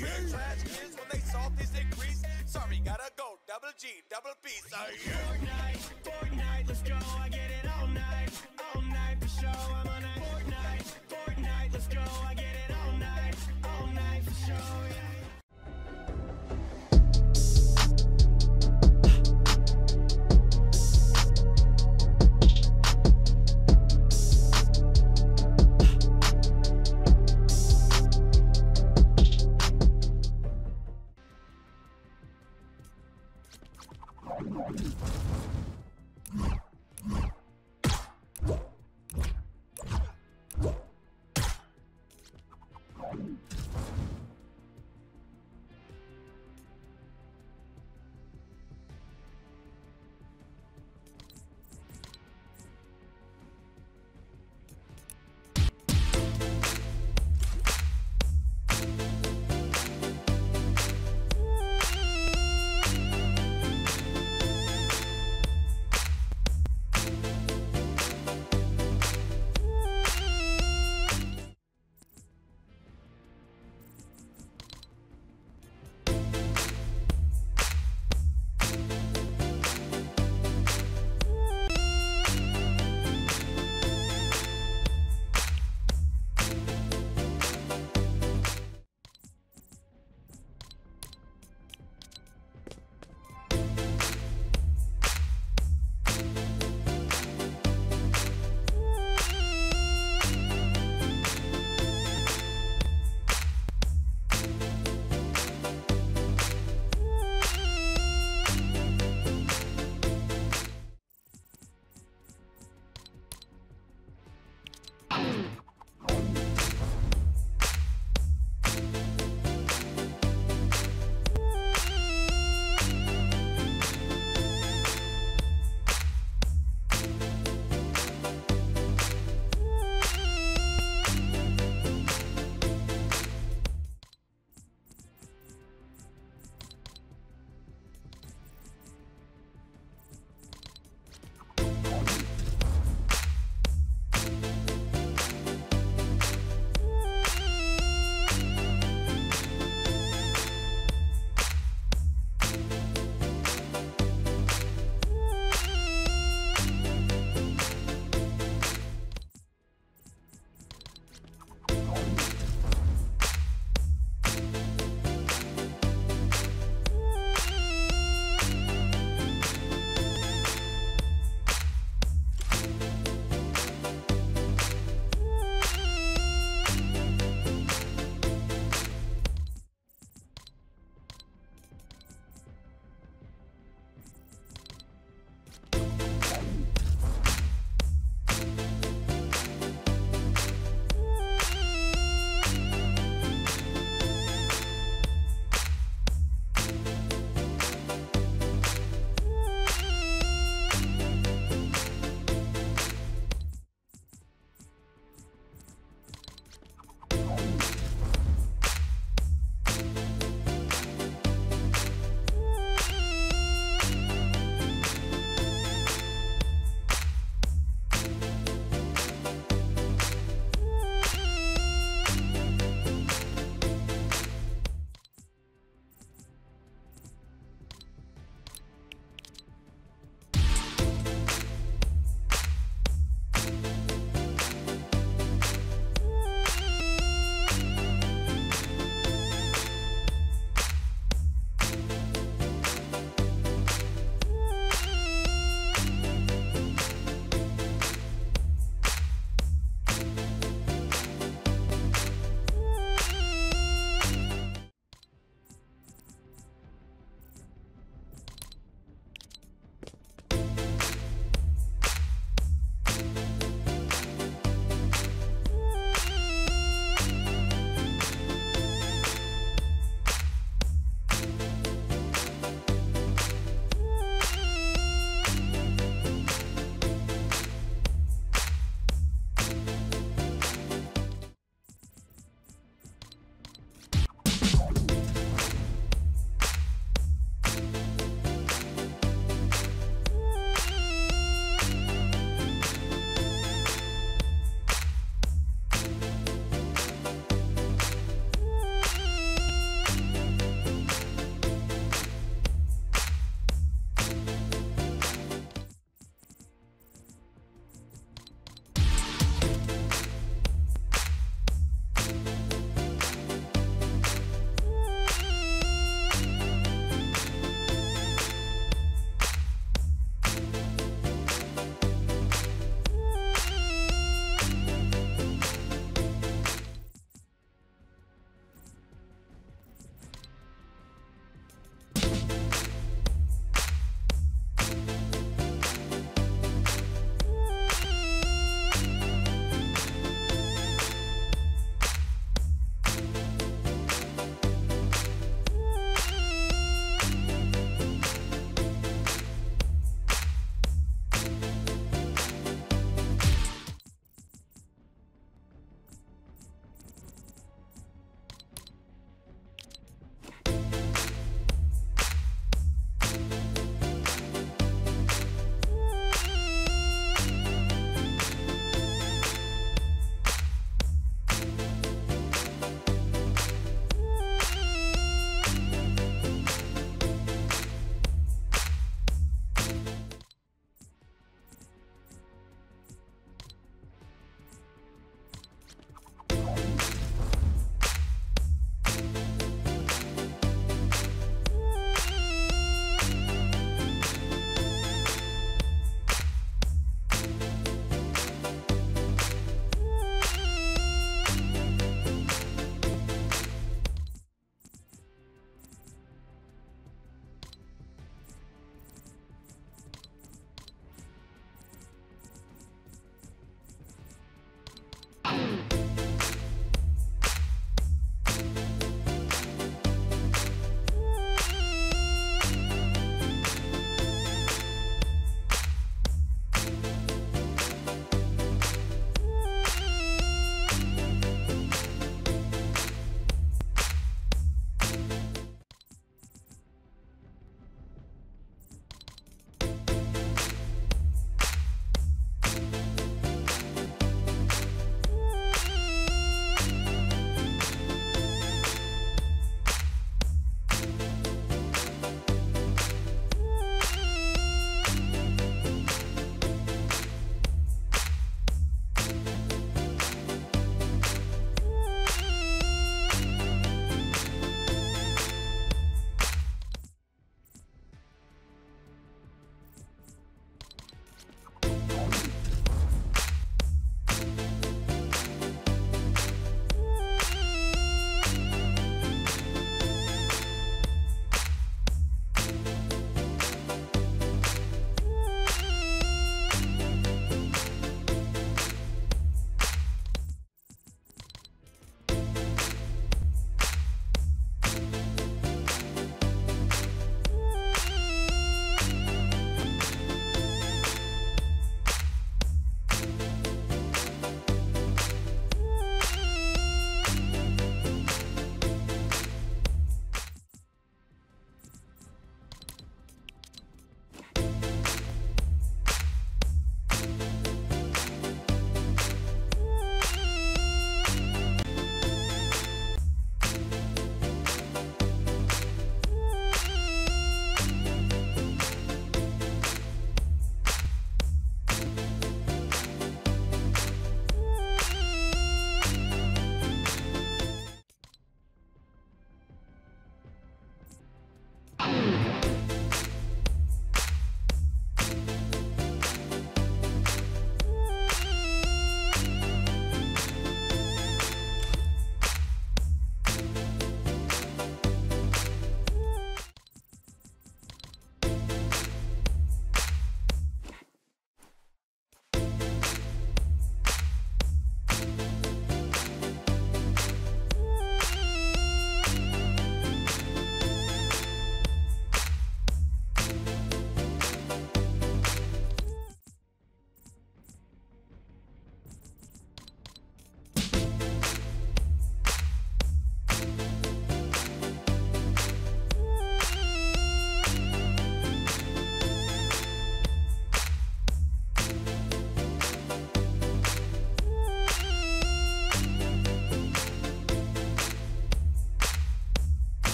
Trick trash kids when they salt is increased. Sorry, gotta go. Double G, double P. Sorry. Fortnite, Fortnite, let's go. I get it all night, all night for sure.